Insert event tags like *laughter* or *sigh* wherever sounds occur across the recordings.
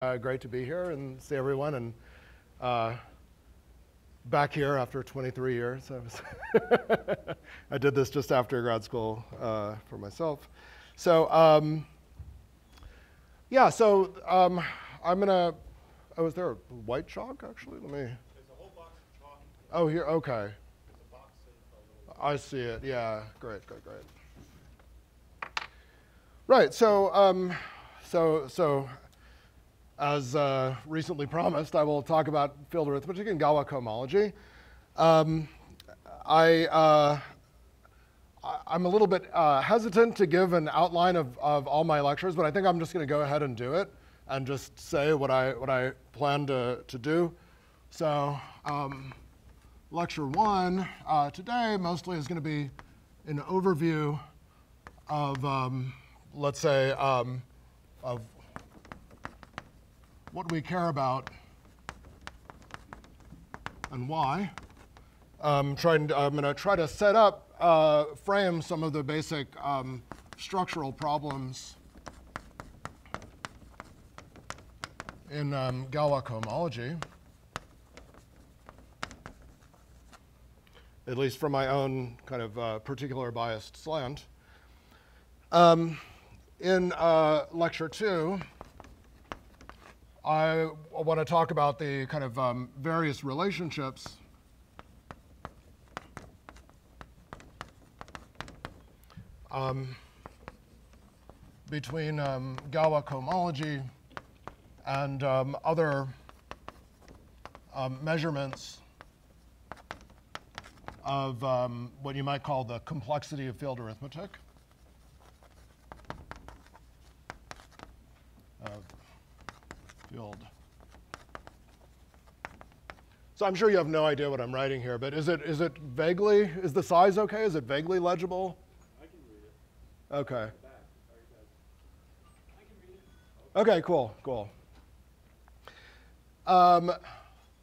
Uh, great to be here and see everyone and uh, back here after 23 years. I, was *laughs* I did this just after grad school uh, for myself. So um, yeah, so um, I'm gonna. Oh, is there a white chalk actually? Let me. There's a whole box of chalk. Oh, here. Okay. There's a box and. I see it. Yeah. Great. Great. Great. Right. So, um, so, so, as uh, recently promised, I will talk about field arithmetic and Galois cohomology. Um, I, uh, I'm a little bit uh, hesitant to give an outline of, of all my lectures, but I think I'm just going to go ahead and do it and just say what I, what I plan to, to do. So, um, lecture one uh, today mostly is going to be an overview of, um, let's say, um, of what we care about and why. Um, trying to, I'm going to try to set up, uh, frame some of the basic um, structural problems in um, Galois cohomology. at least from my own kind of uh, particular biased slant. Um, in uh, lecture two, I want to talk about the kind of um, various relationships um, between um, Galois cohomology and um, other um, measurements of um, what you might call the complexity of field arithmetic. Of field. So I'm sure you have no idea what I'm writing here, but is it, is it vaguely, is the size okay? Is it vaguely legible? I can read it. Okay. Back. Sorry, guys. I can read it. Okay, cool, cool. Um,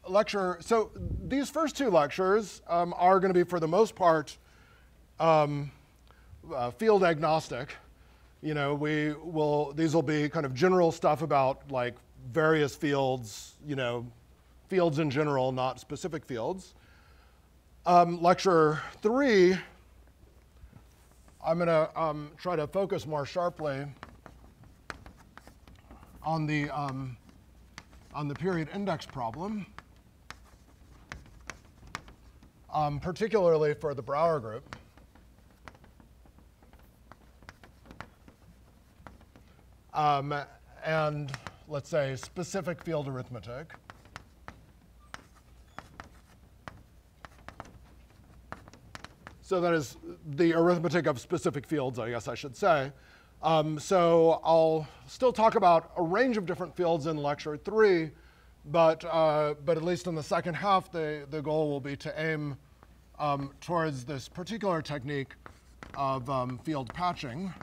lecture, so these first two lectures um, are going to be, for the most part, um, uh, field agnostic. You know, we will, these will be kind of general stuff about like various fields, you know, fields in general, not specific fields. Um, lecture three, I'm going to um, try to focus more sharply on the, um, on the period index problem, um, particularly for the Brauer group. Um, and let's say specific field arithmetic. So that is the arithmetic of specific fields, I guess I should say. Um, so I'll still talk about a range of different fields in lecture three, but, uh, but at least in the second half, the, the goal will be to aim um, towards this particular technique of um, field patching,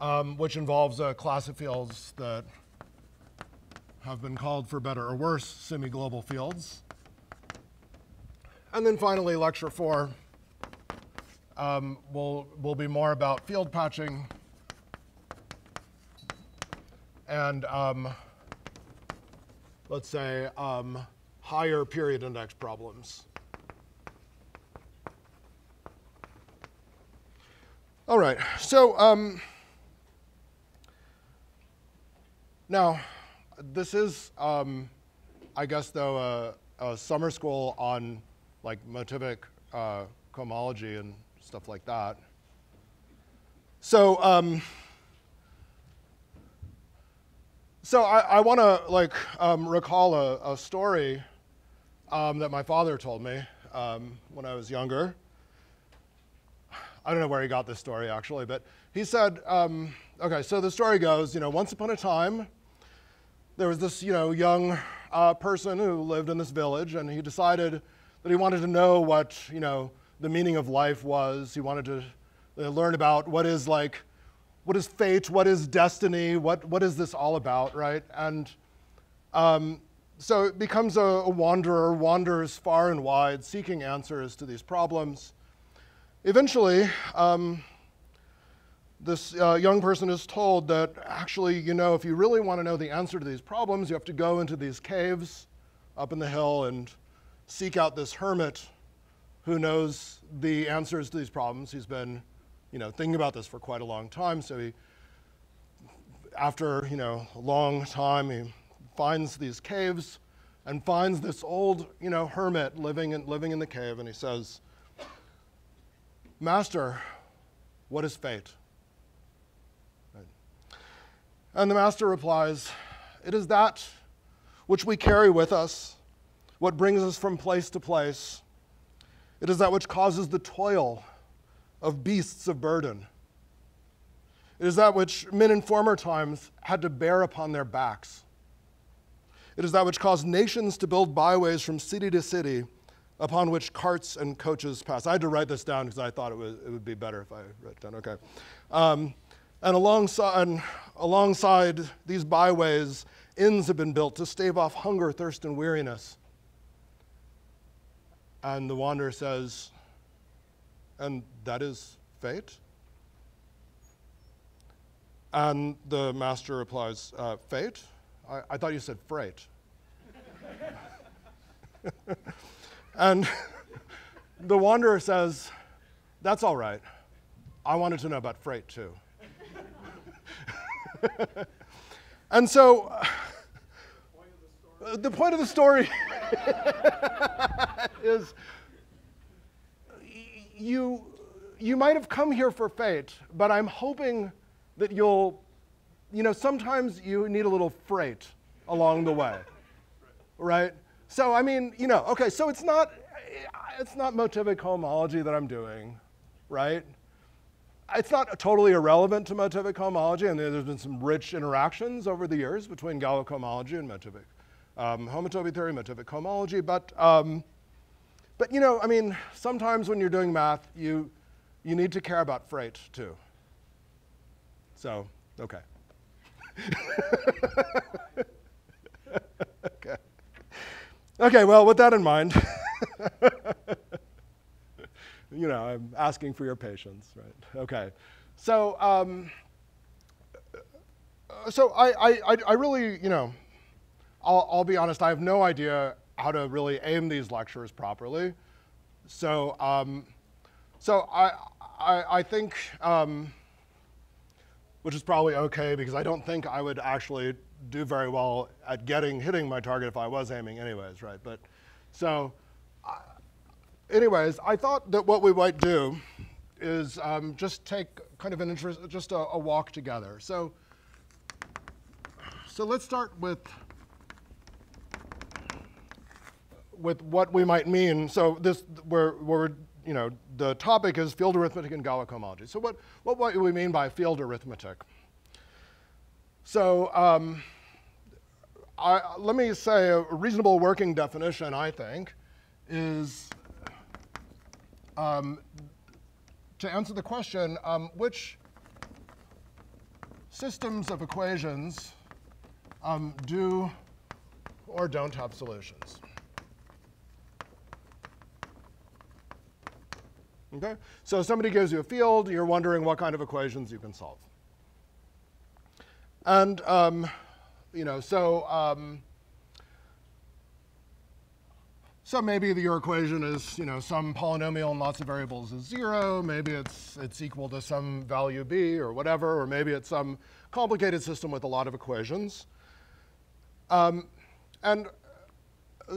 um, which involves a class of fields that have been called, for better or worse, semi-global fields. And then finally, lecture four um, will, will be more about field patching and um, let's say um, higher period index problems. All right, so um, now this is, um, I guess, though, a, a summer school on like motivic uh, cohomology and stuff like that. So, um, so I, I want to like um, recall a, a story um, that my father told me um, when I was younger. I don't know where he got this story actually, but he said, um, okay, so the story goes, you know, once upon a time, there was this, you know, young uh, person who lived in this village, and he decided that he wanted to know what, you know, the meaning of life was. He wanted to uh, learn about what is like, what is fate, what is destiny, what, what is this all about, right? And um, so it becomes a, a wanderer, wanders far and wide, seeking answers to these problems. Eventually, um, this uh, young person is told that actually, you know, if you really want to know the answer to these problems, you have to go into these caves up in the hill and seek out this hermit who knows the answers to these problems. He's been, you know, thinking about this for quite a long time. So he, after, you know, a long time, he finds these caves and finds this old, you know, hermit living in, living in the cave, and he says, Master, what is fate? And the master replies, It is that which we carry with us, what brings us from place to place. It is that which causes the toil of beasts of burden. It is that which men in former times had to bear upon their backs. It is that which caused nations to build byways from city to city upon which carts and coaches pass. I had to write this down because I thought it, was, it would be better if I wrote it down. Okay. Um, and alongside, and alongside these byways, inns have been built to stave off hunger, thirst, and weariness. And the wanderer says, And that is fate? And the master replies, uh, Fate? I, I thought you said freight. *laughs* and the wanderer says, That's all right. I wanted to know about freight too. *laughs* and so, the point of the story *laughs* is you, you might have come here for fate, but I'm hoping that you'll, you know, sometimes you need a little freight along the way, right? So, I mean, you know, okay, so it's not, it's not motivic homology that I'm doing, right? It's not totally irrelevant to motivic homology, and there's been some rich interactions over the years between Galois homology and motivic um, homotopy theory, motivic homology, but, um, but you know, I mean, sometimes when you're doing math, you, you need to care about freight too. So, okay. *laughs* okay. Okay, well, with that in mind, *laughs* you know, I'm asking for your patience, right? Okay. So, um, so I, I, I really, you know, I'll, I'll, be honest, I have no idea how to really aim these lectures properly. So, um, so I, I, I think, um, which is probably okay because I don't think I would actually do very well at getting hitting my target if I was aiming anyways, right? But so, uh, anyways, I thought that what we might do is um, just take kind of an interest, just a, a walk together. So, so let's start with with what we might mean. So this, we're, we're, you know, the topic is field arithmetic and Galois homology. So what, what, do we mean by field arithmetic? So um, I, let me say a reasonable working definition, I think, is um, to answer the question, um, which systems of equations um, do or don't have solutions? Okay? So somebody gives you a field, you're wondering what kind of equations you can solve. And, um, you know, so, um, so maybe the, your equation is, you know, some polynomial and lots of variables is zero, maybe it's, it's equal to some value b or whatever, or maybe it's some complicated system with a lot of equations. Um, and,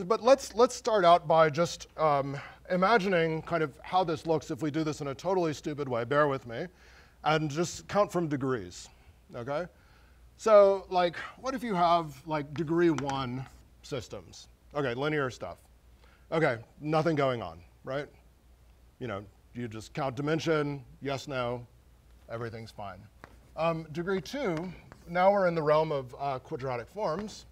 but let's, let's start out by just um, imagining kind of how this looks if we do this in a totally stupid way, bear with me, and just count from degrees, okay? So like, what if you have like degree one systems? Okay, linear stuff. Okay, nothing going on, right? You know, you just count dimension, yes, no, everything's fine. Um, degree two, now we're in the realm of uh, quadratic forms.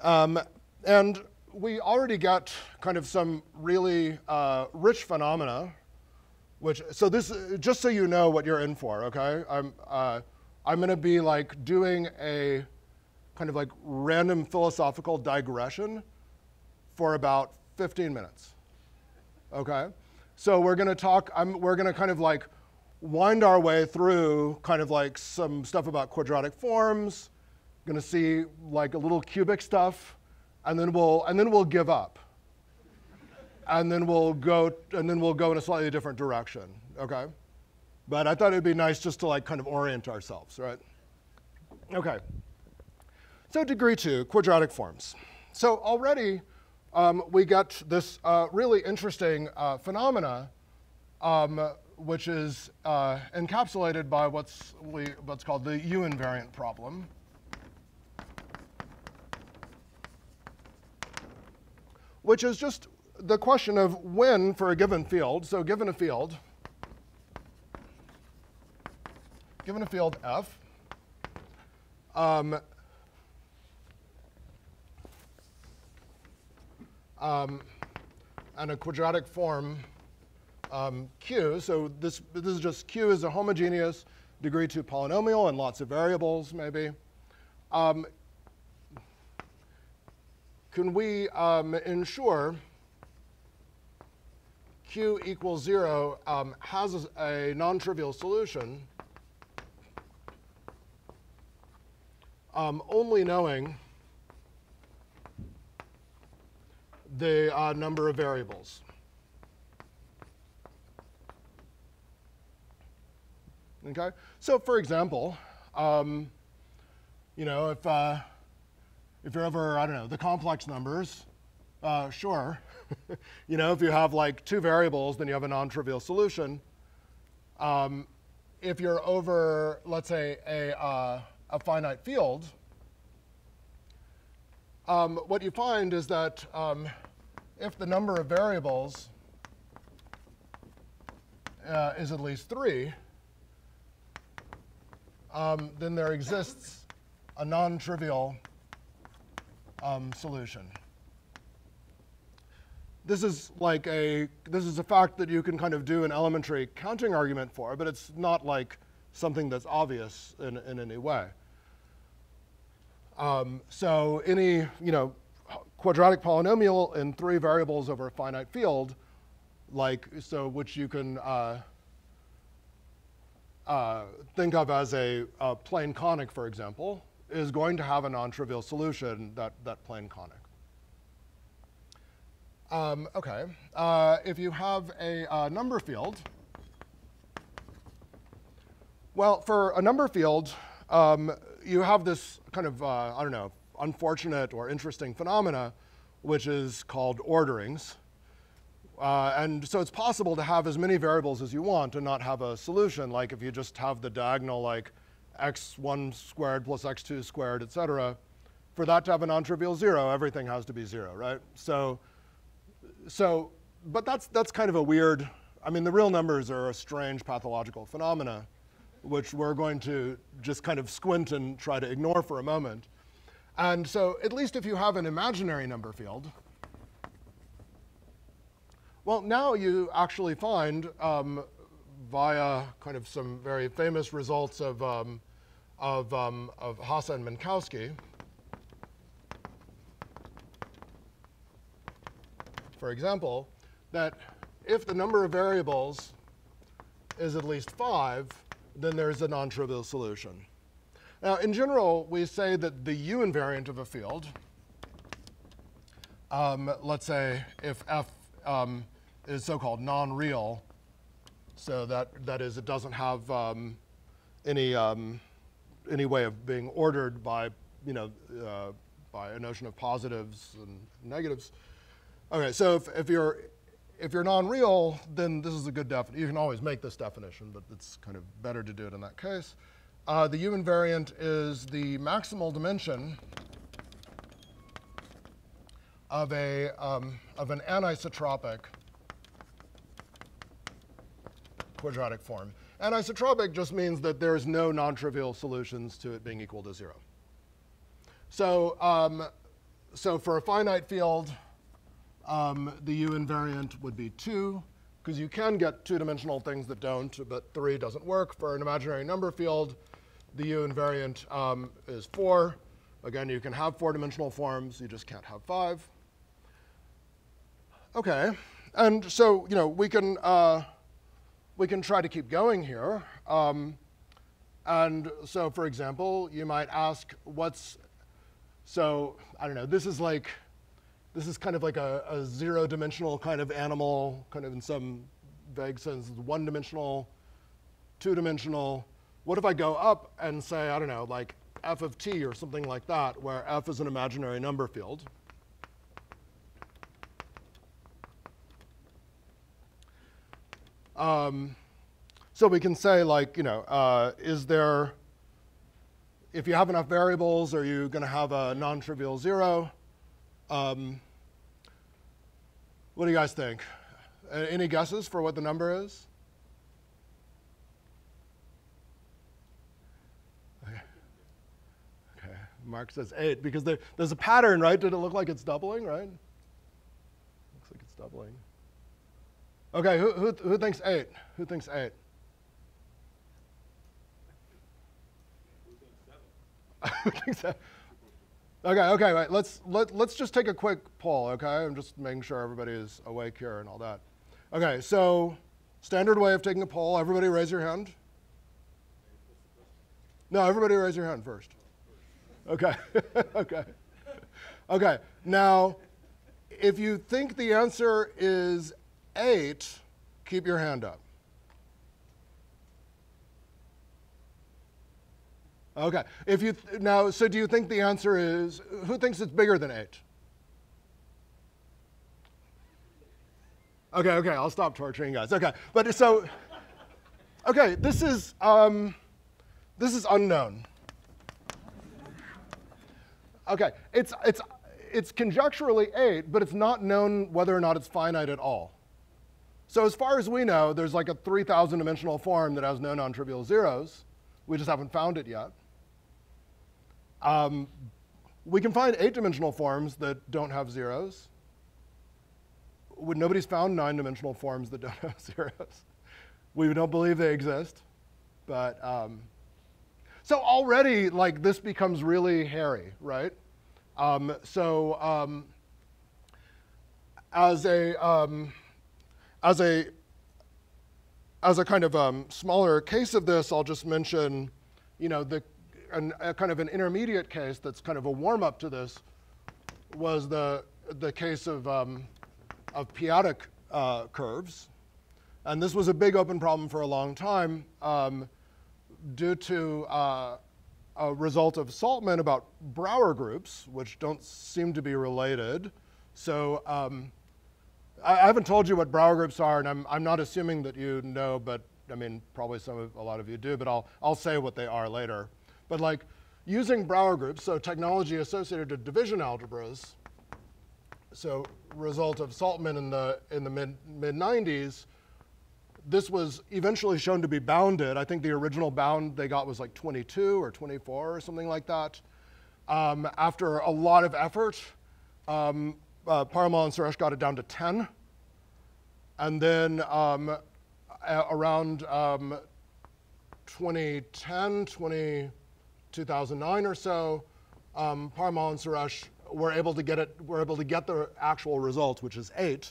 Um, and we already got kind of some really uh, rich phenomena, which, so this, just so you know what you're in for, okay? I'm, uh, I'm gonna be like doing a kind of like random philosophical digression for about 15 minutes, okay? So we're going to talk, I'm, we're going to kind of like wind our way through kind of like some stuff about quadratic forms, going to see like a little cubic stuff, and then we'll, and then we'll give up. and then we'll go, and then we'll go in a slightly different direction, okay? But I thought it'd be nice just to like kind of orient ourselves, right? Okay. So degree two, quadratic forms. So already um, we get this uh, really interesting uh, phenomena, um, which is uh, encapsulated by what's, we, what's called the U invariant problem. Which is just the question of when for a given field, so given a field, given a field f, um, um, and a quadratic form um, Q. So this, this is just Q is a homogeneous degree 2 polynomial and lots of variables, maybe. Can we um, ensure Q equals 0 um, has a, a non-trivial solution um, only knowing the uh, number of variables. Okay, so for example, um, you know, if uh, if you're ever I don't know the complex numbers, uh, sure, *laughs* you know, if you have like two variables, then you have a non-trivial solution. Um, if you're over, let's say, a uh, a finite field, um, what you find is that um, if the number of variables uh, is at least three, um, then there exists a non-trivial um, solution. This is like a this is a fact that you can kind of do an elementary counting argument for, but it's not like something that's obvious in, in any way. Um, so any you know quadratic polynomial in three variables over a finite field, like so which you can uh, uh, think of as a, a, plane conic, for example, is going to have a non-trivial solution, that, that plane conic. Um, okay, uh, if you have a uh, number field, well, for a number field, um, you have this kind of, uh, I don't know, unfortunate or interesting phenomena, which is called orderings. Uh, and so it's possible to have as many variables as you want and not have a solution, like if you just have the diagonal like x1 squared plus x2 squared, et cetera. For that to have a non-trivial zero, everything has to be zero, right? So, so, but that's, that's kind of a weird, I mean, the real numbers are a strange pathological phenomena, which we're going to just kind of squint and try to ignore for a moment. And so at least if you have an imaginary number field, well, now you actually find um, via kind of some very famous results of, um, of, um, of Hasse and Minkowski, for example, that if the number of variables is at least five, then there's a non-trivial solution. Now, in general, we say that the U invariant of a field, um, let's say if F um, is so-called non-real, so that, that is it doesn't have um, any, um, any way of being ordered by, you know, uh, by a notion of positives and negatives. Okay, so if, if you're if you're non-real, then this is a good definition. You can always make this definition, but it's kind of better to do it in that case. Uh, the U invariant is the maximal dimension of, a, um, of an anisotropic quadratic form. Anisotropic just means that there's no non-trivial solutions to it being equal to zero. So, um, so for a finite field, um, the U invariant would be 2, because you can get two-dimensional things that don't, but 3 doesn't work. For an imaginary number field, the U invariant um, is 4. Again, you can have four-dimensional forms. You just can't have five. OK. And so, you know, we can, uh, we can try to keep going here. Um, and so, for example, you might ask, what's, so, I don't know, this is like, this is kind of like a, a zero dimensional kind of animal, kind of in some vague sense, one dimensional, two dimensional. What if I go up and say, I don't know, like f of t or something like that, where f is an imaginary number field? Um, so we can say like, you know, uh, is there, if you have enough variables, are you going to have a non-trivial zero? Um, what do you guys think? Any guesses for what the number is? Okay. okay. Mark says eight because there, there's a pattern, right? Did it look like it's doubling, right? Looks like it's doubling. Okay, who, who, who thinks eight? Who thinks eight? *laughs* Who thinks seven? Okay, okay, right. Let's let, let's just take a quick poll, okay? I'm just making sure everybody is awake here and all that. Okay, so standard way of taking a poll. Everybody raise your hand. No, everybody raise your hand first. Okay, *laughs* okay, okay. Now, if you think the answer is eight, keep your hand up. Okay. If you now, so do you think the answer is who thinks it's bigger than eight? Okay, okay, I'll stop torturing guys. Okay, but so, okay, this is um, this is unknown. Okay, it's it's it's conjecturally eight, but it's not known whether or not it's finite at all. So as far as we know, there's like a 3,000 dimensional form that has no non-trivial zeros. We just haven't found it yet. Um, we can find eight-dimensional forms that don't have zeros. Nobody's found nine-dimensional forms that don't *laughs* have zeros. We don't believe they exist, but um, so already like this becomes really hairy, right? Um, so um, as a um, as a as a kind of um, smaller case of this, I'll just mention, you know, the an, a kind of an intermediate case that's kind of a warm up to this was the the case of um, of p-adic uh, curves, and this was a big open problem for a long time um, due to uh, a result of Saltman about Brauer groups, which don't seem to be related. So um, I, haven't told you what Brauer groups are, and I'm, I'm not assuming that you know, but I mean, probably some of, a lot of you do, but I'll, I'll say what they are later. But like using Brauer groups, so technology associated to division algebras, so result of Saltman in the, in the mid, mid 90s, this was eventually shown to be bounded. I think the original bound they got was like 22 or 24 or something like that. Um, after a lot of effort, um, uh, Parimal and Suresh got it down to 10. And then um, around um, 2010, 20, 2009 or so, um, Parimal and Suresh were able to get it, were able to get the actual result, which is eight.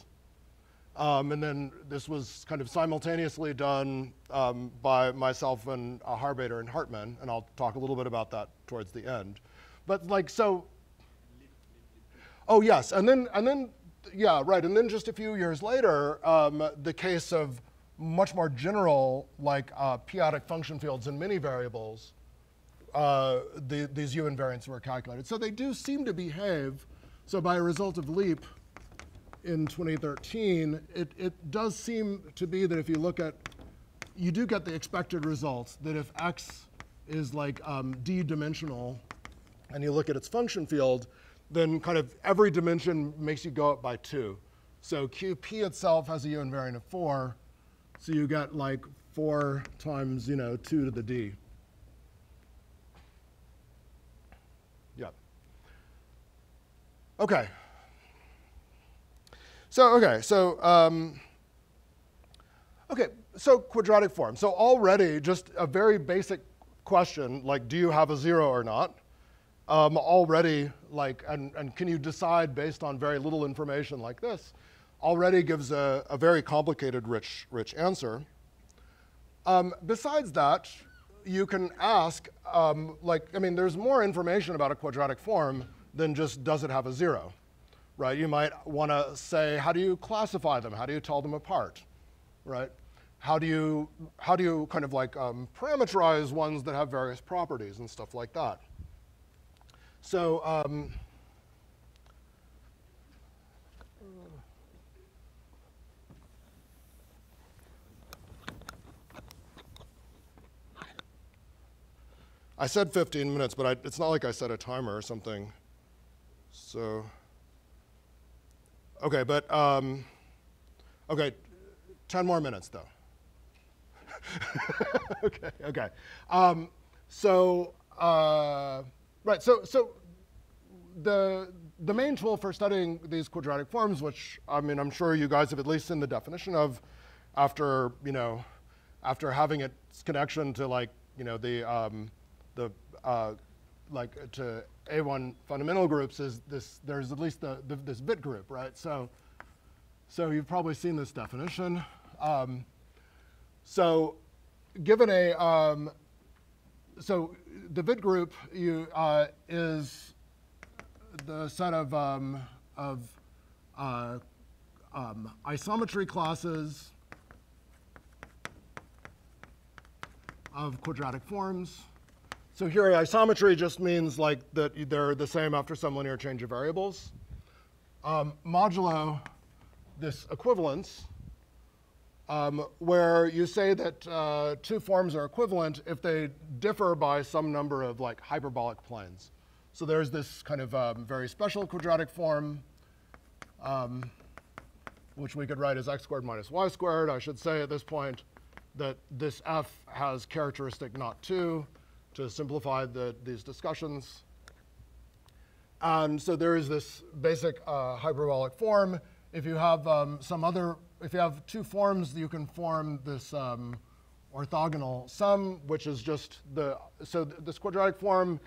Um, and then this was kind of simultaneously done um, by myself and Harbater and Hartmann, and I'll talk a little bit about that towards the end. But like so, Oh yes, and then and then yeah, right. And then just a few years later, um, the case of much more general, like uh, p-adic function fields and many variables, uh, the, these U invariants were calculated. So they do seem to behave. So by a result of Leep in 2013, it, it does seem to be that if you look at, you do get the expected results that if x is like um, d-dimensional, and you look at its function field, then kind of every dimension makes you go up by two. So QP itself has a U invariant of four, so you get like four times, you know, two to the D. Yep. Okay. So, okay, so, um, okay, so quadratic form. So already just a very basic question, like do you have a zero or not? Um, already like, and, and can you decide based on very little information like this, already gives a, a very complicated, rich, rich answer. Um, besides that, you can ask, um, like, I mean, there's more information about a quadratic form than just does it have a zero, right? You might want to say, how do you classify them? How do you tell them apart, right? How do you, how do you kind of like um, parameterize ones that have various properties and stuff like that? So, um, I said 15 minutes, but I, it's not like I set a timer or something. So, okay, but, um, okay, 10 more minutes though. *laughs* okay, okay. Um, so, uh, right, so, so the, the main tool for studying these quadratic forms, which I mean, I'm sure you guys have at least seen the definition of after, you know, after having its connection to like, you know, the, um, the uh, like to A1 fundamental groups is this, there's at least the, the, this Witt group, right? So, so you've probably seen this definition. Um, so given a, um, so the Witt group you, uh, is the set of, um, of uh, um, isometry classes of quadratic forms. So here isometry just means like that they're the same after some linear change of variables. Um, modulo this equivalence, um, where you say that uh, two forms are equivalent if they differ by some number of like hyperbolic planes. So there's this kind of um, very special quadratic form, um, which we could write as x squared minus y squared. I should say at this point that this f has characteristic not 2 to simplify the, these discussions. And so there is this basic uh, hyperbolic form. If you have um, some other, if you have two forms, you can form this um, orthogonal sum, which is just the, so th this quadratic form,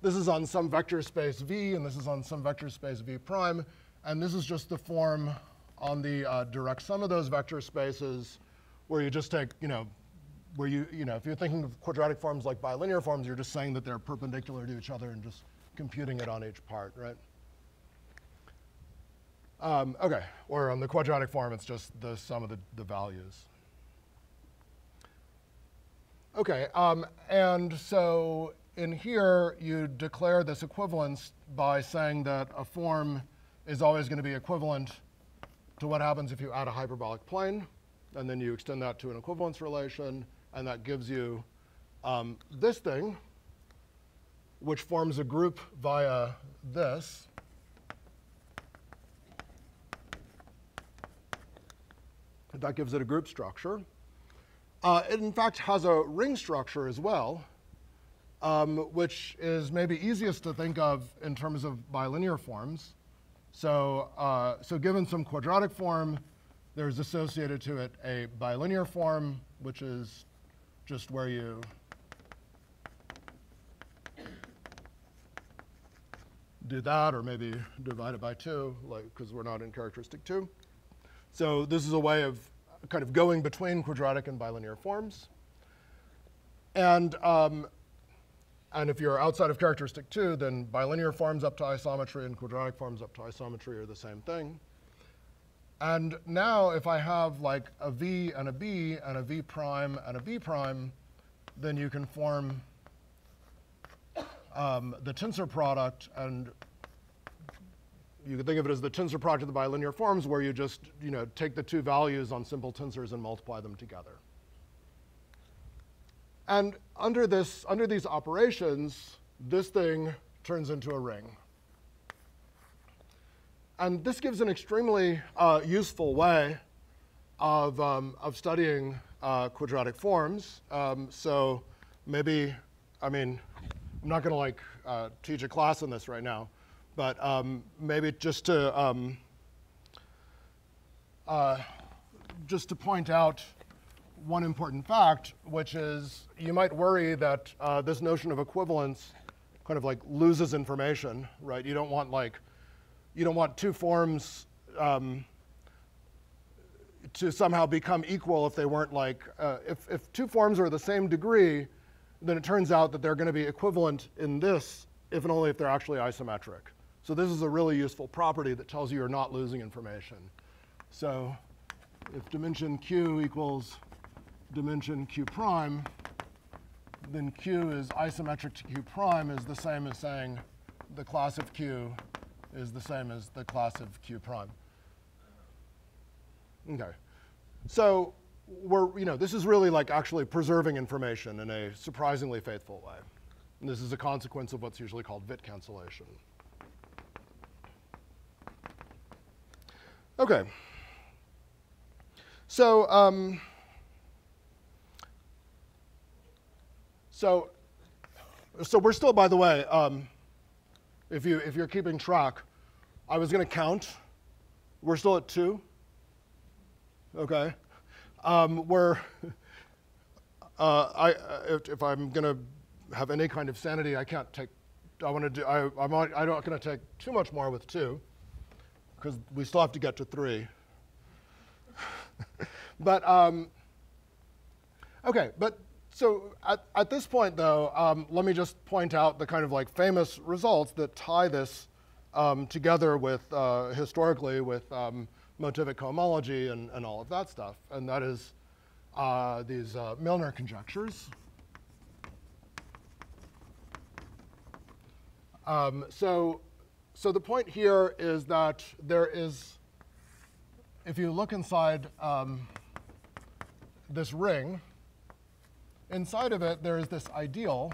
this is on some vector space V, and this is on some vector space V prime. And this is just the form on the uh, direct sum of those vector spaces, where you just take, you know, where you, you know, if you're thinking of quadratic forms like bilinear forms, you're just saying that they're perpendicular to each other and just computing it on each part, right? Um, okay, or on the quadratic form, it's just the sum of the, the values. Okay, um, and so in here, you declare this equivalence by saying that a form is always going to be equivalent to what happens if you add a hyperbolic plane, and then you extend that to an equivalence relation, and that gives you um, this thing, which forms a group via this. That gives it a group structure. Uh, it, in fact, has a ring structure as well, um, which is maybe easiest to think of in terms of bilinear forms. So, uh, so given some quadratic form, there's associated to it a bilinear form, which is just where you do that, or maybe divide it by two, like because we're not in characteristic two. So this is a way of kind of going between quadratic and bilinear forms. And, um, and if you're outside of characteristic two, then bilinear forms up to isometry and quadratic forms up to isometry are the same thing. And now if I have like a V and a B and a V prime and a B prime, then you can form um, the tensor product and you can think of it as the tensor product of the bilinear forms where you just you know, take the two values on simple tensors and multiply them together. And under, this, under these operations, this thing turns into a ring. And this gives an extremely uh, useful way of, um, of studying uh, quadratic forms. Um, so maybe, I mean, I'm not going to like uh, teach a class on this right now, but um, maybe just to um, uh, just to point out one important fact, which is you might worry that uh, this notion of equivalence kind of like loses information, right? You don't want like you don't want two forms um, to somehow become equal if they weren't like, uh, if, if two forms are the same degree, then it turns out that they're going to be equivalent in this if and only if they're actually isometric. So this is a really useful property that tells you you're not losing information. So if dimension q equals dimension q prime, then q is isometric to q prime is the same as saying the class of q is the same as the class of q prime. Okay. So we're, you know, this is really like actually preserving information in a surprisingly faithful way. And this is a consequence of what's usually called Witt cancellation. Okay. So, um, so, so we're still, by the way, um, if you if you're keeping track, I was going to count. We're still at two. Okay, um, we're. *laughs* Uh, I if, if I'm going to have any kind of sanity, I can't take. I want to do. I, I'm not. I'm not going to take too much more with two, because we still have to get to three. *laughs* but um, okay, but so at, at this point though, um, let me just point out the kind of like famous results that tie this um, together with uh, historically with um, motivic cohomology and, and all of that stuff, and that is uh, these uh, Milnor conjectures. Um, so, so the point here is that there is, if you look inside um, this ring, inside of it there is this ideal,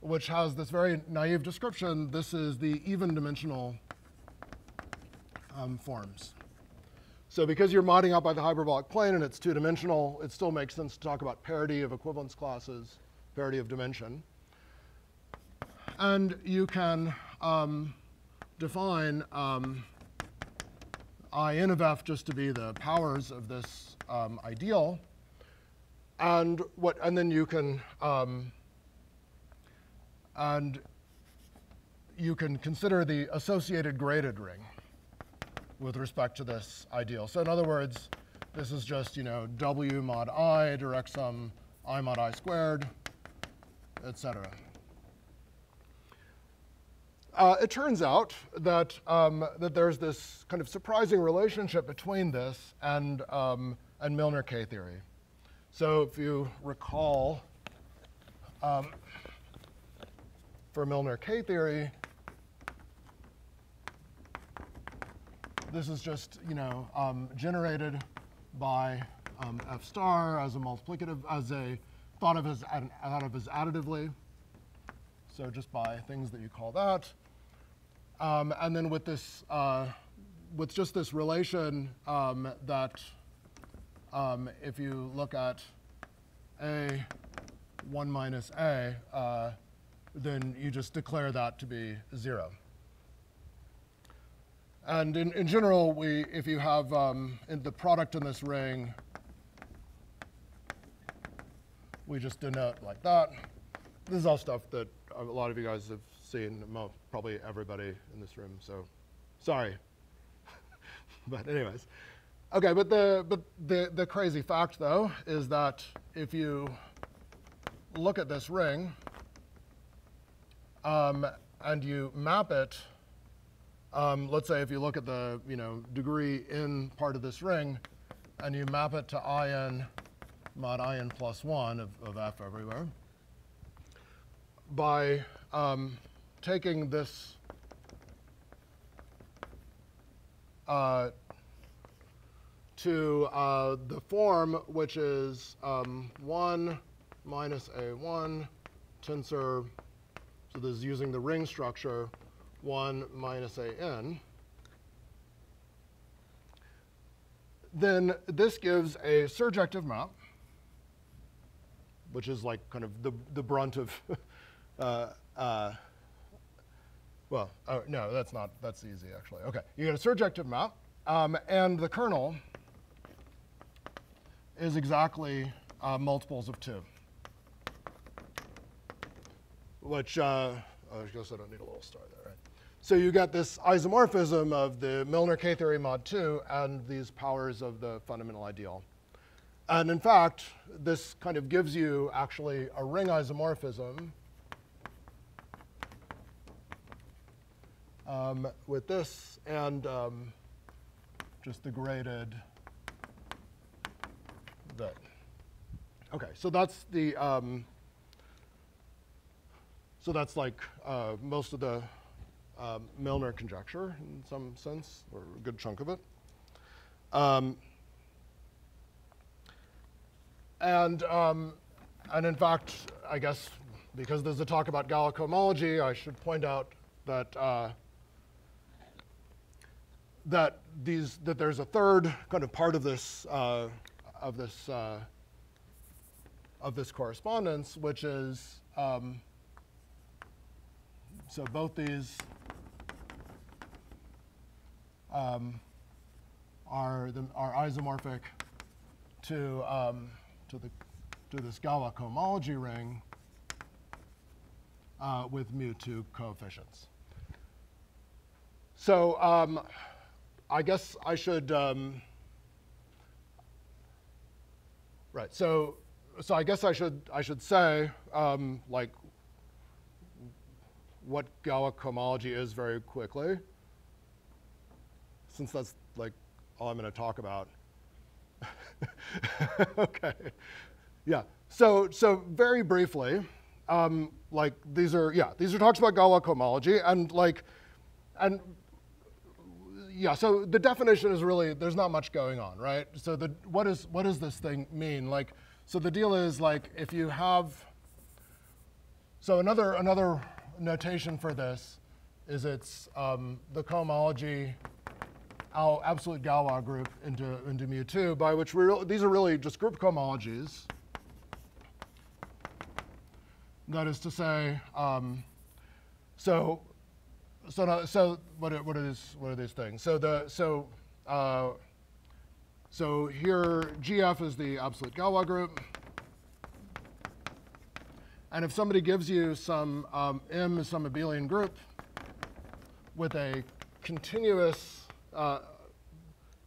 which has this very naive description. This is the even dimensional um, forms. So because you're modding out by the hyperbolic plane and it's two dimensional, it still makes sense to talk about parity of equivalence classes, parity of dimension. And you can um, define um, I n of f just to be the powers of this um, ideal. And, what, and then you can, um, and you can consider the associated graded ring with respect to this ideal. So in other words, this is just, you know, W mod I direct sum I mod I squared, et cetera. Uh, it turns out that, um, that there's this kind of surprising relationship between this and, um, and Milnor K theory. So if you recall, um, for Milnor K theory, this is just, you know, um, generated by um, f star as a multiplicative, as a thought of as, thought of as additively. So just by things that you call that. Um, and then with this, uh, with just this relation um, that um, if you look at A 1 minus A, uh, then you just declare that to be 0. And in, in general, we, if you have um, the product in this ring, we just denote like that. This is all stuff that a lot of you guys have seen, probably everybody in this room, so sorry. *laughs* but anyways. Okay, but the, but the, the crazy fact, though, is that if you look at this ring um, and you map it, um, let's say if you look at the you know, degree in part of this ring, and you map it to in mod in plus 1 of, of f everywhere, by um, taking this uh, to uh, the form which is um, 1 minus a1 tensor, so this is using the ring structure, 1 minus a n, then this gives a surjective map, which is like kind of the, the brunt of *laughs* uh, uh, well, oh, no, that's not, that's easy actually. Okay, you get a surjective map, um, and the kernel is exactly uh, multiples of 2, which, uh, oh, I guess I don't need a little star there, right? so you get this isomorphism of the Milnor K-theory mod 2 and these powers of the fundamental ideal. And in fact, this kind of gives you actually a ring isomorphism um, with this and um, just the graded that. Okay, so that's the, um, so that's like uh, most of the um, Milnor conjecture in some sense, or a good chunk of it. Um, and, um, and in fact, I guess because there's a talk about Galois cohomology, I should point out that uh, that these that there's a third kind of part of this uh, of this uh, of this correspondence, which is um, so both these um, are the, are isomorphic to um, to the to this Galois cohomology ring uh, with mu two coefficients. So um, I guess I should, um, right, so, so I guess I should, I should say, um, like, what Galois cohomology is very quickly, since that's like all I'm going to talk about. *laughs* okay, yeah. So, so very briefly, um, like these are, yeah, these are talks about Galois cohomology, and like, and yeah, so the definition is really, there's not much going on, right? So the, what, is, what does this thing mean? Like, so the deal is like, if you have, so another, another notation for this is it's um, the cohomology absolute Galois group into, into mu2, by which we these are really just group cohomologies. That is to say, um, so so so what are, what are these what are these things? So the so uh, so here GF is the absolute Galois group. And if somebody gives you some um, M is some abelian group with a continuous uh,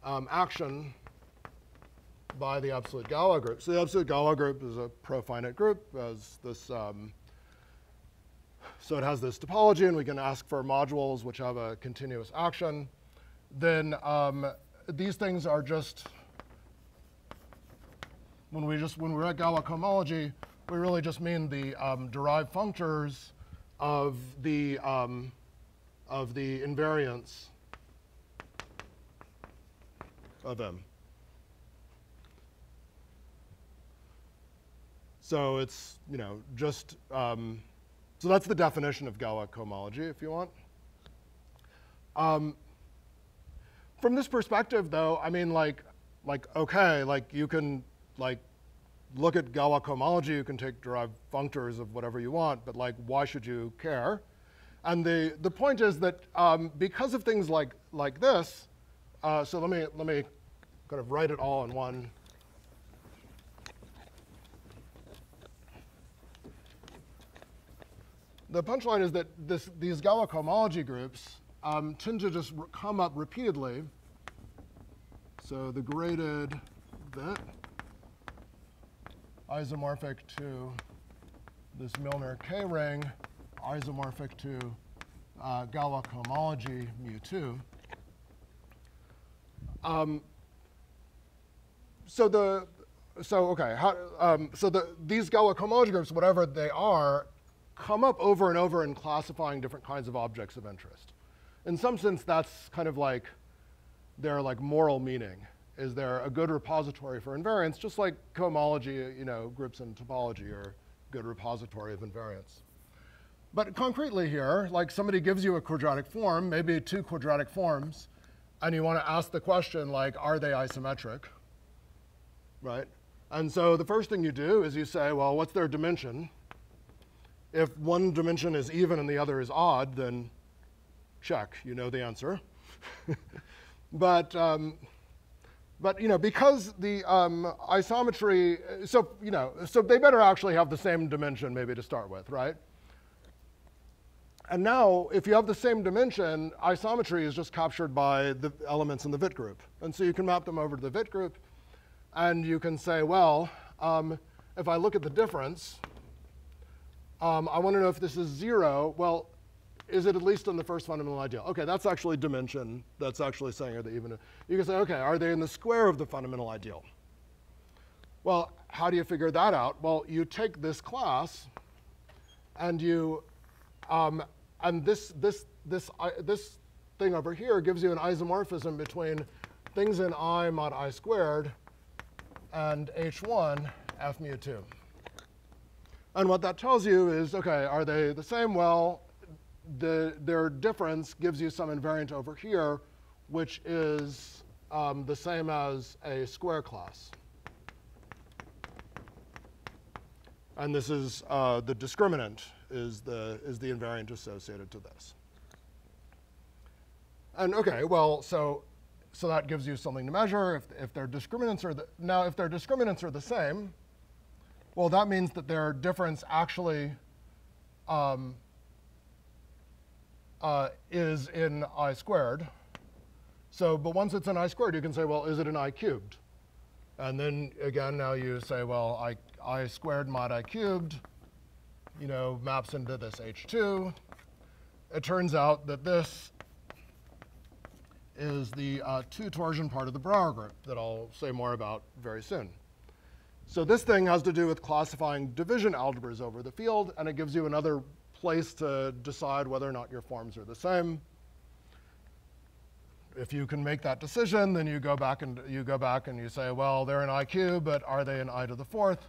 um, action by the absolute Galois group. So the absolute Galois group is a profinite group as this um, so it has this topology, and we can ask for modules which have a continuous action. Then um, these things are just, when we just, when we're at Galois cohomology, we really just mean the um, derived functors of the, um, of the invariance of M. So it's, you know, just, um, so that's the definition of Galois cohomology, if you want. Um, from this perspective, though, I mean, like, like okay, like you can like look at Galois cohomology, you can take derived functors of whatever you want, but like, why should you care? And the, the point is that um, because of things like, like this, uh, so let me, let me kind of write it all in one the punchline is that this, these Galois cohomology groups um, tend to just come up repeatedly. So the graded bit isomorphic to this Milnor K ring, isomorphic to uh, Galois cohomology mu2. Um, so the so okay, how, um, so the, these Galois cohomology groups, whatever they are, come up over and over in classifying different kinds of objects of interest. In some sense, that's kind of like their like moral meaning. Is there a good repository for invariants, just like cohomology, you know, groups in topology are good repository of invariants. But concretely here, like somebody gives you a quadratic form, maybe two quadratic forms, and you want to ask the question like, are they isometric? Right? And so the first thing you do is you say, well, what's their dimension? If one dimension is even and the other is odd, then check, you know the answer. *laughs* but, um, but you know, because the um, isometry, so you know, so they better actually have the same dimension maybe to start with, right? and now, if you have the same dimension, isometry is just captured by the elements in the Witt group. And so you can map them over to the Witt group, and you can say, well, um, if I look at the difference, um, I want to know if this is zero. Well, is it at least in the first fundamental ideal? Okay, that's actually dimension. That's actually saying are they even. You can say, okay, are they in the square of the fundamental ideal? Well, how do you figure that out? Well, you take this class, and you, um, and this this this uh, this thing over here gives you an isomorphism between things in I mod I squared and H1 F mu 2. And what that tells you is, okay, are they the same? Well, the, their difference gives you some invariant over here, which is um, the same as a square class. And this is uh, the discriminant is the, is the invariant associated to this. And okay, well, so, so that gives you something to measure. If, if their discriminants are the, now, if their discriminants are the same, well, that means that their difference actually um, uh, is in i squared. So, but once it's in i squared, you can say, well, is it in i cubed? And then again, now you say, well, I, i squared mod i cubed, you know, maps into this h2. It turns out that this is the uh, two torsion part of the Brauer group that I'll say more about very soon. So this thing has to do with classifying division algebras over the field, and it gives you another place to decide whether or not your forms are the same. If you can make that decision, then you go back and you go back and you say, well, they're an I cube, but are they an I to the fourth?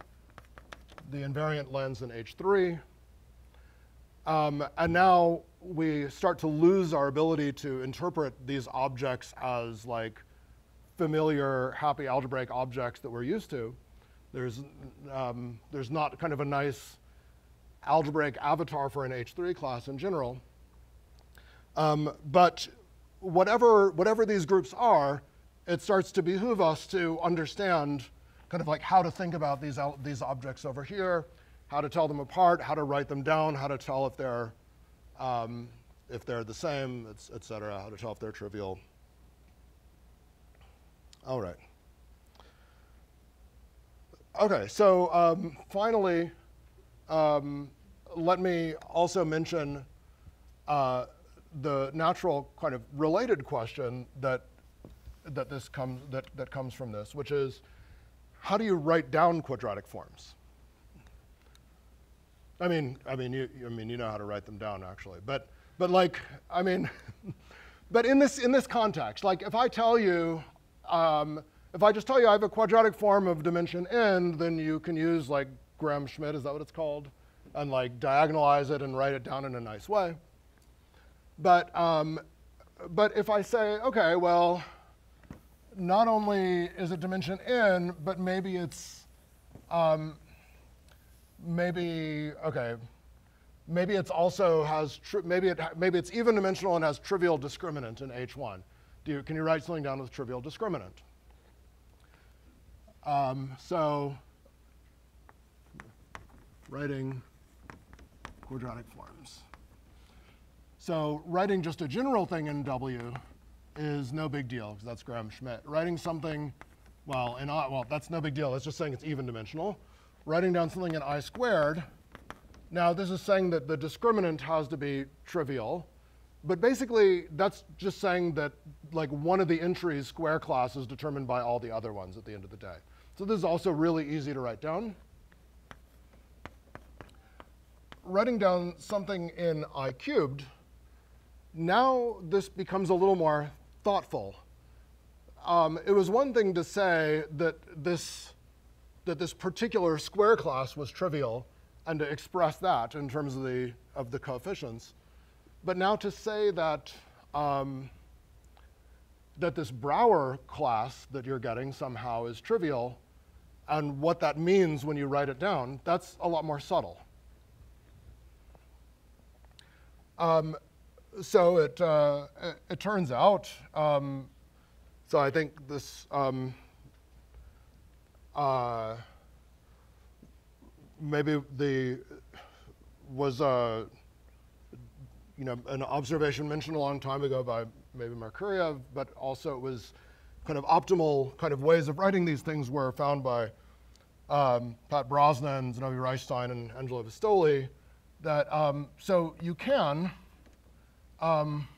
The invariant lands in H3. Um, and now we start to lose our ability to interpret these objects as like familiar happy algebraic objects that we're used to. There's, um, there's not kind of a nice algebraic avatar for an H3 class in general. Um, but whatever, whatever these groups are, it starts to behoove us to understand kind of like how to think about these, these objects over here, how to tell them apart, how to write them down, how to tell if they're, um, if they're the same, et cetera, how to tell if they're trivial. All right. Okay, so um, finally, um, let me also mention uh, the natural kind of related question that that this comes that, that comes from this, which is how do you write down quadratic forms? I mean, I mean, you, I mean, you know how to write them down actually, but but like, I mean, *laughs* but in this in this context, like if I tell you, um, if I just tell you I have a quadratic form of dimension n, then you can use like Gram-Schmidt, is that what it's called? and like diagonalize it and write it down in a nice way. But, um, but if I say, okay, well, not only is it dimension n, but maybe it's, um, maybe, okay, maybe it's also has, maybe, it maybe it's even dimensional and has trivial discriminant in H1. Do you, can you write something down with trivial discriminant? Um, so writing quadratic forms. So writing just a general thing in W is no big deal, because that's Gram-Schmidt. Writing something, well, in I, well, that's no big deal. It's just saying it's even dimensional. Writing down something in I squared, now this is saying that the discriminant has to be trivial. But basically, that's just saying that like one of the entries square class is determined by all the other ones at the end of the day. So this is also really easy to write down writing down something in i cubed, now this becomes a little more thoughtful. Um, it was one thing to say that this, that this particular square class was trivial and to express that in terms of the, of the coefficients. But now to say that, um, that this Brauer class that you're getting somehow is trivial and what that means when you write it down, that's a lot more subtle. Um, so it, uh, it, turns out, um, so I think this um, uh, maybe the was uh, you know, an observation mentioned a long time ago by maybe Merkurjev, but also it was kind of optimal kind of ways of writing these things were found by um, Pat Brosnan, Zinovy Reichstein, and Angelo Vistoli. That um, so you can um,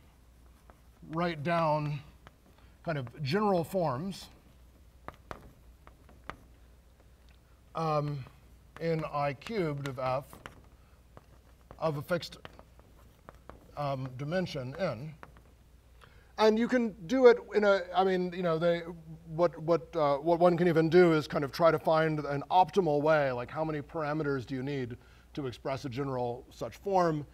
write down kind of general forms um, in i cubed of f of a fixed um, dimension n. And you can do it in a, I mean, you know, they, what, what, uh, what one can even do is kind of try to find an optimal way, like how many parameters do you need to express a general such form.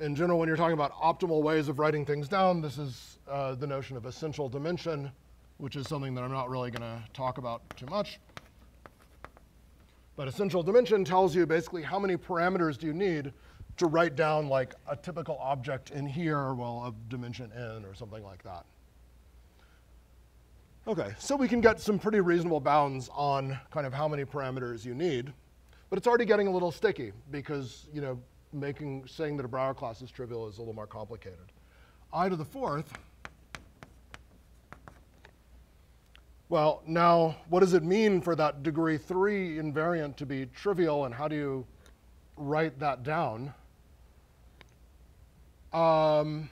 In general, when you're talking about optimal ways of writing things down, this is uh, the notion of essential dimension, which is something that I'm not really going to talk about too much. But essential dimension tells you basically how many parameters do you need to write down like a typical object in here, well, of dimension n or something like that. Okay, so we can get some pretty reasonable bounds on kind of how many parameters you need, but it's already getting a little sticky because, you know, making, saying that a Brauer class is trivial is a little more complicated. i to the fourth, well, now, what does it mean for that degree three invariant to be trivial, and how do you write that down? Um,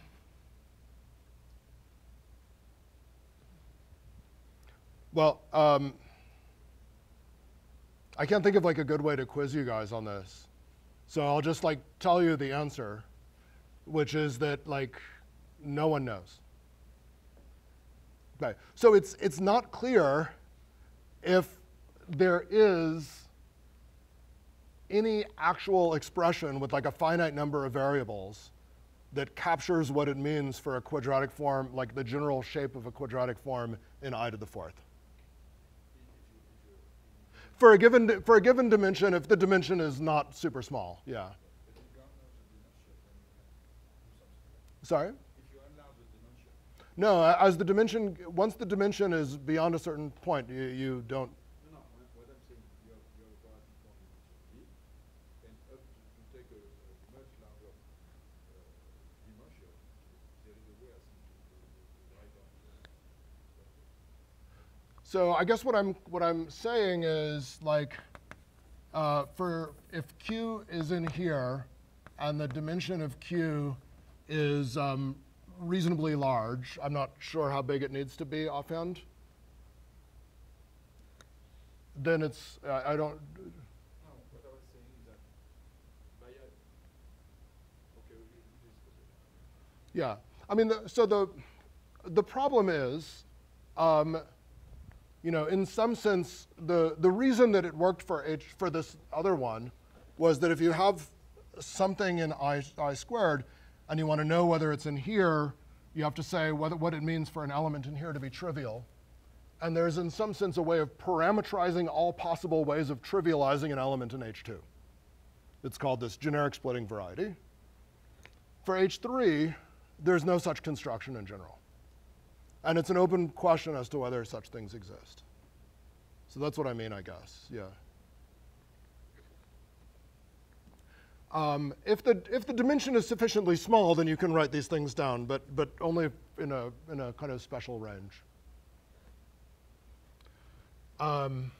well, um, I can't think of like a good way to quiz you guys on this. So I'll just like tell you the answer, which is that like no one knows. Okay, so it's, it's not clear if there is any actual expression with like a finite number of variables that captures what it means for a quadratic form, like the general shape of a quadratic form in i to the fourth. For a given, for a given dimension, if the dimension is not super small, yeah. Sorry? No, as the dimension, once the dimension is beyond a certain point, you, you don't So I guess what I'm what I'm saying is like uh, for if Q is in here and the dimension of Q is um, reasonably large, I'm not sure how big it needs to be offhand. Then it's I don't. Yeah, I mean, the, so the the problem is. Um, you know, in some sense, the, the reason that it worked for, H, for this other one was that if you have something in I, I squared and you want to know whether it's in here, you have to say whether, what it means for an element in here to be trivial. And there's, in some sense, a way of parametrizing all possible ways of trivializing an element in H2. It's called this generic splitting variety. For H3, there's no such construction in general. And it's an open question as to whether such things exist. So that's what I mean, I guess, yeah. Um, if, the, if the dimension is sufficiently small, then you can write these things down, but, but only in a, in a kind of special range. Um,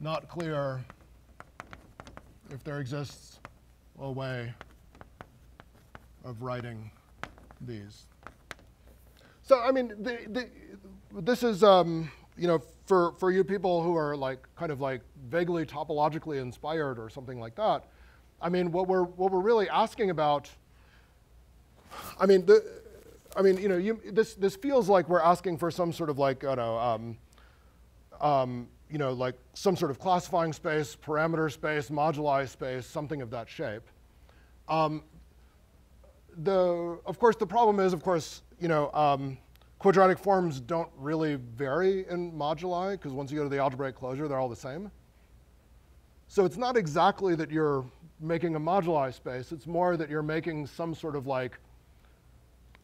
not clear if there exists a way of writing these. So, I mean, the, the, this is, um, you know, for, for you people who are like kind of like vaguely topologically inspired or something like that, I mean, what we're, what we're really asking about, I mean, the, I mean, you know, you, this, this feels like we're asking for some sort of like, I don't know, um, um, you know, like some sort of classifying space, parameter space, moduli space, something of that shape. Um, the, of course, the problem is, of course, you know, um, quadratic forms don't really vary in moduli, because once you go to the algebraic closure, they're all the same. So it's not exactly that you're making a moduli space. It's more that you're making some sort of like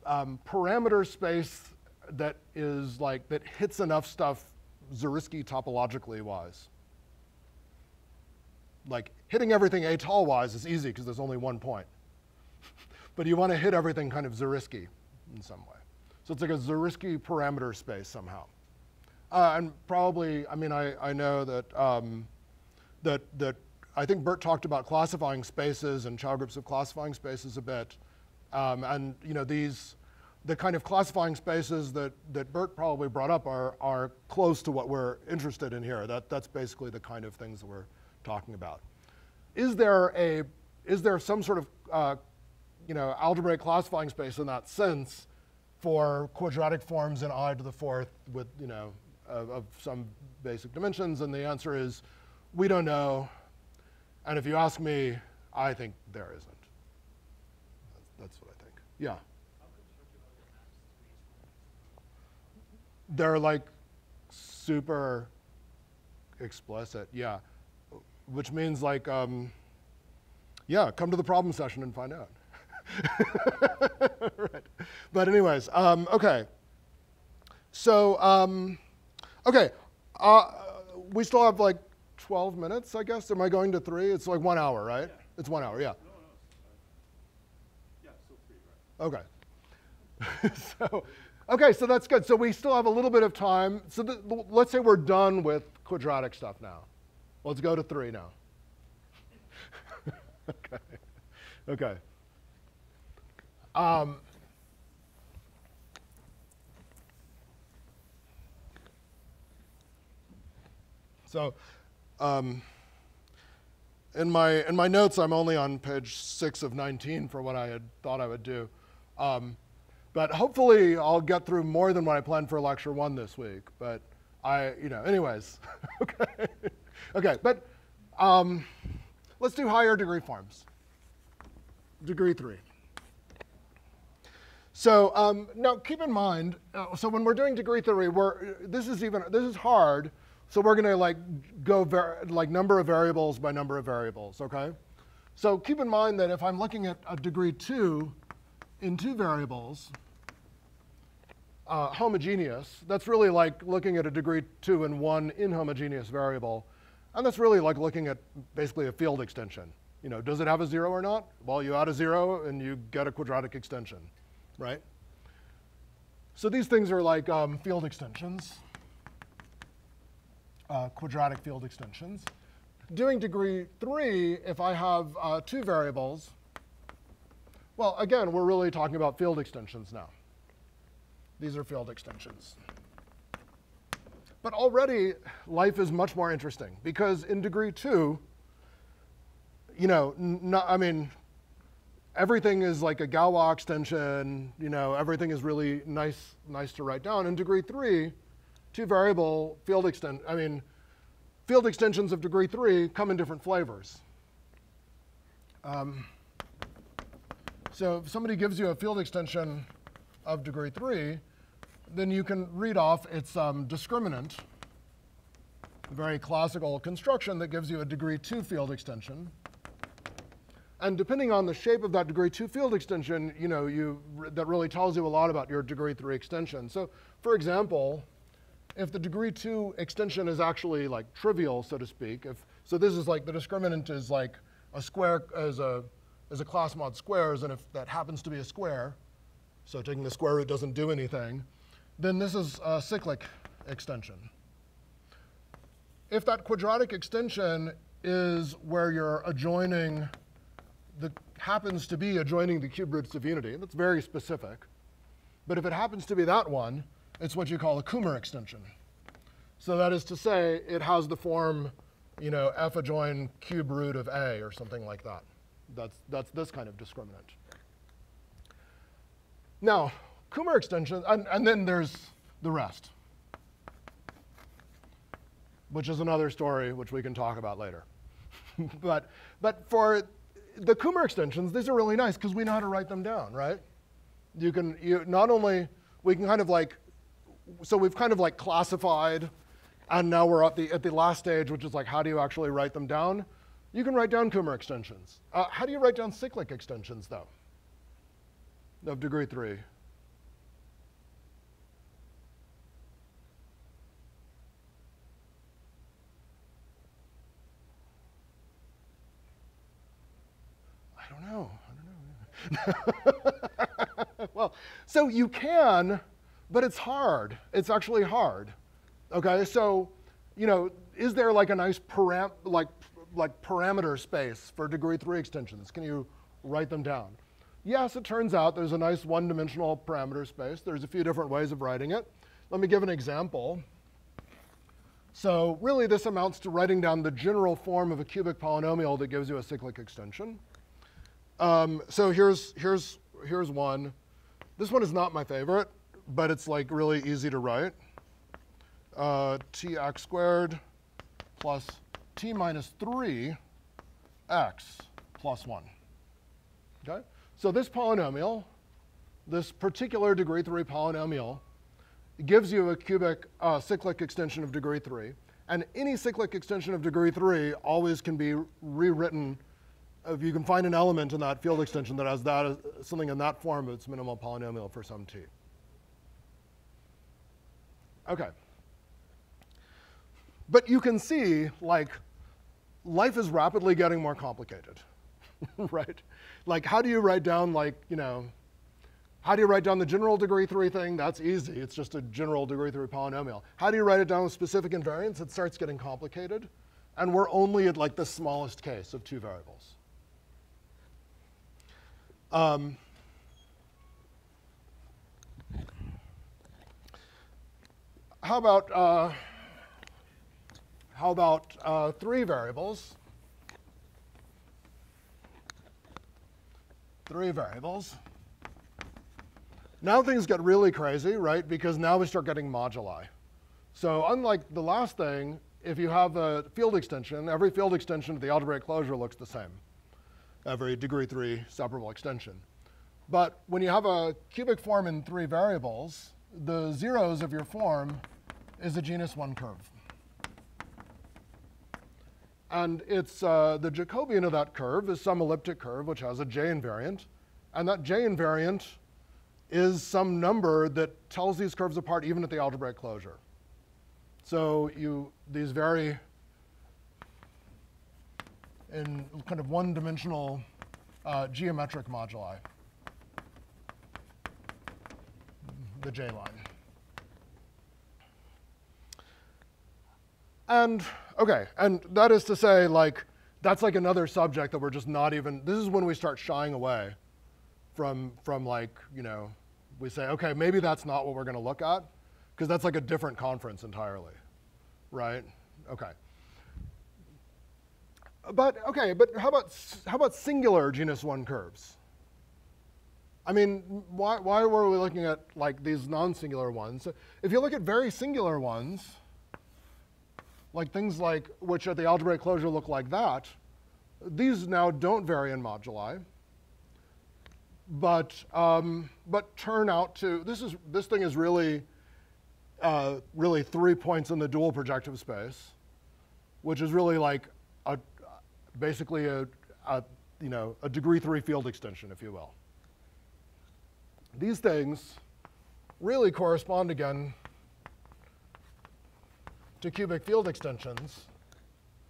um, parameter space that is like, that hits enough stuff Zariski topologically wise. like hitting everything étale-wise is easy because there's only one point. *laughs* but you want to hit everything kind of Zariski in some way. So it's like a Zariski parameter space somehow. Uh, and probably, I mean, I, I know that, um, that, that I think Bert talked about classifying spaces and Chow groups of classifying spaces a bit. Um, and you know, these, the kind of classifying spaces that, that Bert probably brought up are, are close to what we're interested in here. That, that's basically the kind of things that we're talking about. Is there, a, is there some sort of uh, you know, algebraic classifying space in that sense for quadratic forms in i to the fourth with, you know, of, of some basic dimensions? And the answer is, we don't know. And if you ask me, I think there isn't. That's, that's what I think. Yeah. They're like super explicit, yeah. Which means like, um, yeah, come to the problem session and find out. *laughs* right. But anyways, um, okay. So, um, okay, uh, we still have like 12 minutes, I guess. Am I going to three? It's like one hour, right? Yeah. It's one hour, yeah. No, no, yeah, three, right? Okay. *laughs* so, okay, so that's good. So we still have a little bit of time. So th- let's say we're done with quadratic stuff now. Let's go to three now. *laughs* okay. Okay. Um, so, um, in my in my notes, I'm only on page six of 19 for what I had thought I would do, um, but hopefully I'll get through more than what I planned for lecture one this week. But I, you know, anyways, *laughs* okay, okay. But um, let's do higher degree forms. Degree three. So um, now keep in mind, uh, so when we're doing degree theory, we're, this is even, this is hard, so we're gonna like go like number of variables by number of variables, okay? So keep in mind that if I'm looking at a degree two in two variables, uh, homogeneous, that's really like looking at a degree two in one inhomogeneous variable. And that's really like looking at basically a field extension. You know, does it have a zero or not? Well, you add a zero and you get a quadratic extension right? So these things are like um, field extensions, uh, quadratic field extensions. Doing degree three, if I have uh, two variables, well, again, we're really talking about field extensions now. These are field extensions. But already, life is much more interesting because in degree two, you know, not, I mean, everything is like a Galois extension, you know, everything is really nice, nice to write down. In degree three, two variable field extent, I mean, field extensions of degree three come in different flavors. Um, so if somebody gives you a field extension of degree three, then you can read off its um, discriminant, a very classical construction that gives you a degree two field extension. And depending on the shape of that degree two field extension, you know, you, that really tells you a lot about your degree three extension. So for example, if the degree two extension is actually like trivial, so to speak, if, so this is like the discriminant is like a square as a, as a class mod squares, and if that happens to be a square, so taking the square root doesn't do anything, then this is a cyclic extension. If that quadratic extension is where you're adjoining that happens to be adjoining the cube roots of unity, and that's very specific. But if it happens to be that one, it's what you call a Kummer extension. So that is to say, it has the form, you know, f adjoin cube root of a or something like that. That's, that's this kind of discriminant. Now, Kummer extension, and, and then there's the rest, which is another story which we can talk about later. *laughs* but, but for the Kummer extensions, these are really nice because we know how to write them down, right? You can, you, not only, we can kind of like, so we've kind of like classified, and now we're at the, at the last stage, which is like, how do you actually write them down? You can write down Kummer extensions. Uh, how do you write down cyclic extensions, though, of degree three? don't know. I don't know. *laughs* well, so you can, but it's hard. It's actually hard. Okay, so, you know, is there like a nice param like like parameter space for degree three extensions? Can you write them down? Yes, it turns out there's a nice one-dimensional parameter space. There's a few different ways of writing it. Let me give an example. So really, this amounts to writing down the general form of a cubic polynomial that gives you a cyclic extension. Um, so here's, here's, here's one. This one is not my favorite, but it's like really easy to write. Uh, tx squared plus t minus 3 x plus 1. Okay? So this polynomial, this particular degree 3 polynomial, gives you a cubic uh, cyclic extension of degree 3. And any cyclic extension of degree 3 always can be rewritten if you can find an element in that field extension that has that uh, something in that form its minimal polynomial for some t. Okay. But you can see, like, life is rapidly getting more complicated, *laughs* right? Like, how do you write down, like, you know, how do you write down the general degree three thing? That's easy. It's just a general degree three polynomial. How do you write it down with specific invariants? It starts getting complicated. And we're only at like the smallest case of two variables. Um, how about uh, how about uh, three variables? Three variables. Now things get really crazy, right? Because now we start getting moduli. So unlike the last thing, if you have a field extension, every field extension of the algebraic closure looks the same. Every degree three separable extension. But when you have a cubic form in three variables, the zeros of your form is a genus one curve. And it's uh, the Jacobian of that curve is some elliptic curve which has a J invariant. And that J invariant is some number that tells these curves apart even at the algebraic closure. So you, these vary in kind of one-dimensional uh, geometric moduli, the J line. And okay, and that is to say, like, that's like another subject that we're just not even, this is when we start shying away from, from like, you know, we say, okay, maybe that's not what we're going to look at, because that's like a different conference entirely, right? Okay. But okay, but how about how about singular genus one curves? I mean, why why were we looking at like these non-singular ones? If you look at very singular ones, like things like which at the algebraic closure look like that, these now don't vary in moduli, but um, but turn out to this is this thing is really uh, really three points in the dual projective space, which is really like a basically a, a you know a degree three field extension, if you will. These things really correspond again to cubic field extensions,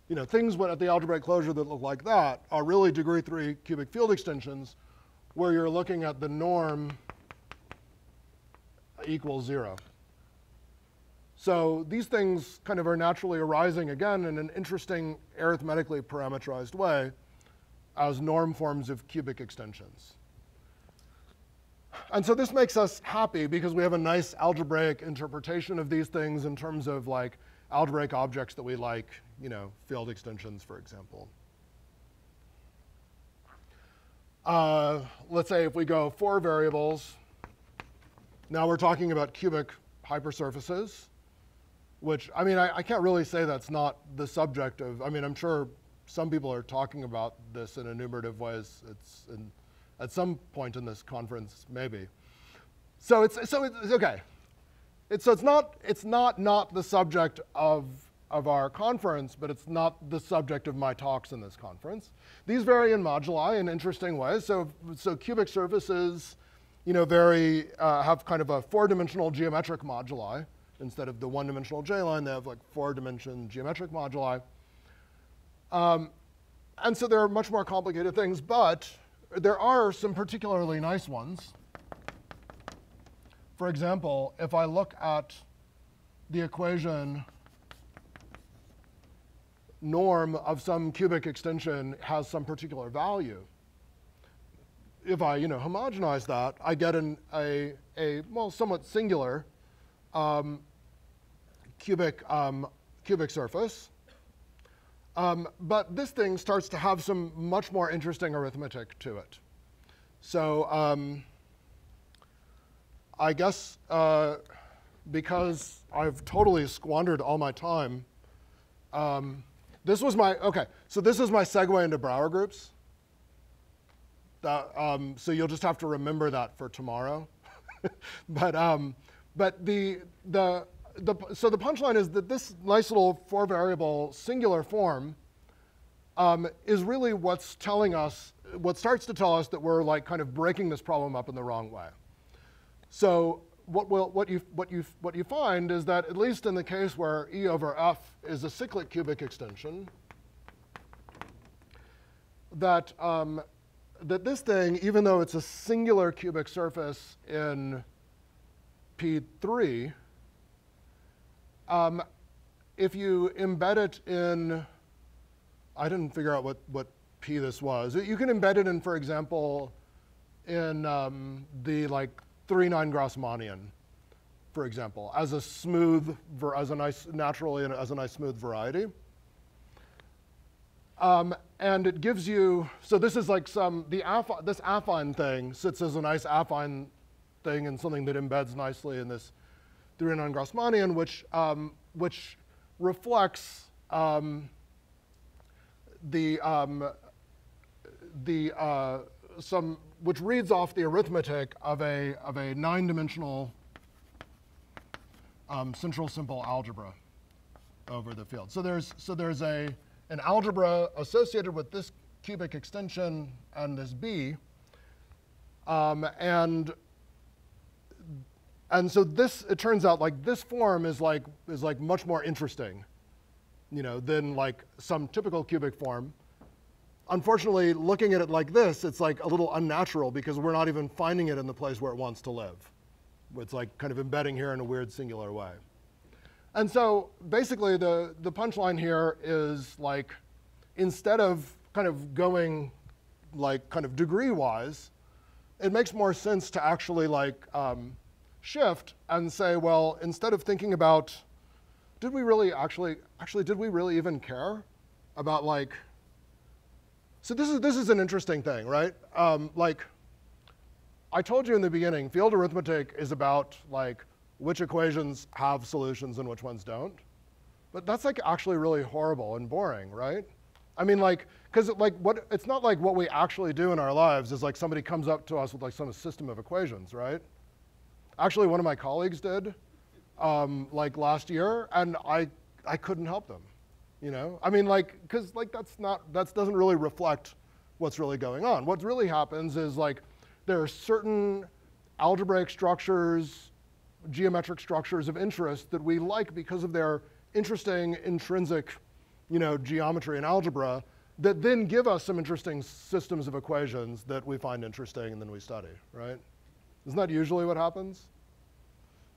you know, things at the algebraic closure that look like that are really degree three cubic field extensions where you're looking at the norm equals zero. So these things kind of are naturally arising again in an interesting arithmetically parameterized way as norm forms of cubic extensions. And so this makes us happy because we have a nice algebraic interpretation of these things in terms of like algebraic objects that we like, you know, field extensions, for example. Uh, let's say if we go four variables, now we're talking about cubic hypersurfaces, which, I mean, I, I, can't really say that's not the subject of, I mean, I'm sure some people are talking about this in enumerative ways. It's in, at some point in this conference, maybe. So it's, so it's okay. It's, so it's not, it's not not the subject of, of our conference, but it's not the subject of my talks in this conference. These vary in moduli in interesting ways. So, so cubic surfaces, you know, vary, uh, have kind of a four-dimensional geometric moduli. Instead of the one-dimensional J-line, they have like four-dimension geometric moduli. Um, and so there are much more complicated things, but there are some particularly nice ones. For example, if I look at the equation norm of some cubic extension has some particular value. If I, you know, homogenize that, I get an, a, a well, somewhat singular um, cubic, um, cubic surface. Um, but this thing starts to have some much more interesting arithmetic to it. So um, I guess uh, because I've totally squandered all my time, um, this was my, okay, so this is my segue into Brauer groups. That, um, so you'll just have to remember that for tomorrow. *laughs* but um, but the, the, the, so the punchline is that this nice little four variable singular form um, is really what's telling us, what starts to tell us that we're like kind of breaking this problem up in the wrong way. So what, will, what, you, what, you, what you find is that at least in the case where E over F is a cyclic cubic extension, that, um, that this thing, even though it's a singular cubic surface in P3, um, if you embed it in, I didn't figure out what, what P this was. You can embed it in, for example, in um, the like 3-9 Grassmannian, for example, as a smooth, as a nice, naturally, as a nice smooth variety. Um, and it gives you, so this is like some, the affine, this affine thing sits as a nice affine thing and something that embeds nicely in this 3-9 Grassmannian, which, um, which reflects um, the, um, the uh, some, which reads off the arithmetic of a, of a nine-dimensional um, central simple algebra over the field. So there's, so there's a, an algebra associated with this cubic extension and this B. Um, and and so this, it turns out like this form is like, is like much more interesting, you know, than like some typical cubic form. Unfortunately, looking at it like this, it's like a little unnatural because we're not even finding it in the place where it wants to live. It's like kind of embedding here in a weird singular way. And so basically the, the punchline here is like, instead of kind of going like kind of degree wise, it makes more sense to actually like um, shift and say, well, instead of thinking about, did we really actually, actually, did we really even care about like, so this is, this is an interesting thing, right? Um, like, I told you in the beginning, field arithmetic is about like which equations have solutions and which ones don't. But that's like actually really horrible and boring, right? I mean, like, because like what it's not like what we actually do in our lives is like somebody comes up to us with like some system of equations, right? Actually, one of my colleagues did, um, like last year, and I I couldn't help them. You know, I mean, like, because like that's not that doesn't really reflect what's really going on. What really happens is like there are certain algebraic structures, geometric structures of interest that we like because of their interesting intrinsic, you know, geometry and algebra that then give us some interesting systems of equations that we find interesting and then we study, right? Isn't that usually what happens?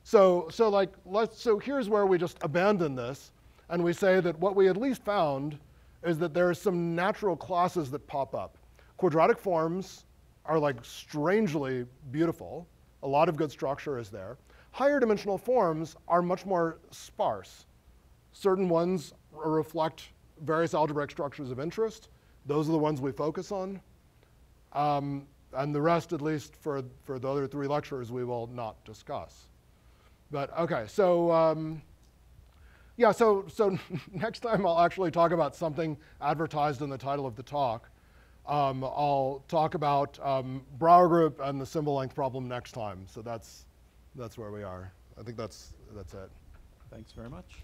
So, so like, let's, so here's where we just abandon this and we say that what we at least found is that there are some natural classes that pop up. Quadratic forms are like strangely beautiful. A lot of good structure is there. Higher dimensional forms are much more sparse. Certain ones reflect various algebraic structures of interest. Those are the ones we focus on. Um, and the rest, at least for, for the other three lectures, we will not discuss. But OK, so um, yeah, so, so *laughs* next time I'll actually talk about something advertised in the title of the talk. Um, I'll talk about um, Brauer group and the symbol length problem next time. So that's, that's where we are. I think that's, that's it. Thanks very much.